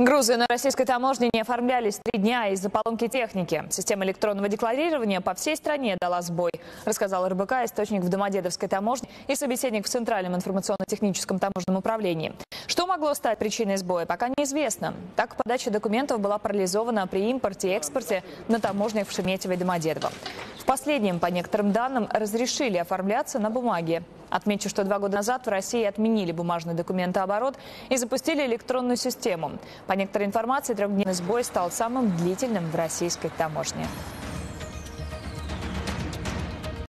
Грузы на российской таможне не оформлялись три дня из-за поломки техники. Система электронного декларирования по всей стране дала сбой, рассказал РБК, источник в Домодедовской таможне и собеседник в Центральном информационно-техническом таможенном управлении. Что могло стать причиной сбоя, пока неизвестно. Так, подача документов была парализована при импорте и экспорте на таможнях в Шеметьево и Домодедово. В последнем, по некоторым данным, разрешили оформляться на бумаге. Отмечу, что два года назад в России отменили бумажный документооборот и запустили электронную систему. По некоторой информации, трехдневный сбой стал самым длительным в российской таможне.